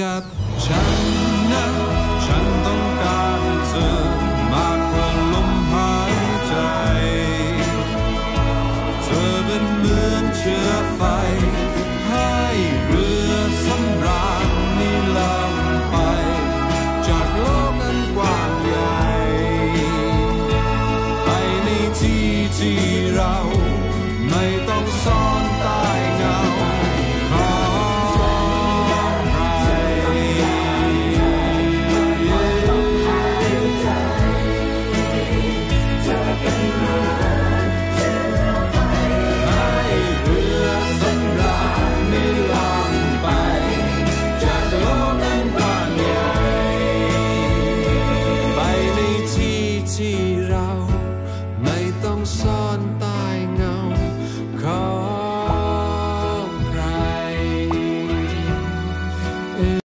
กับฉันนะฉันต้องการเธอมากกว่าลมหายใจ เธอเป็นเหมือนเชื้อไฟ ให้เรือสำราญนิลัมไป จากโลกอันกว้างใหญ่ ไปในที่ที่เราไม่ต้องซ่อน sun.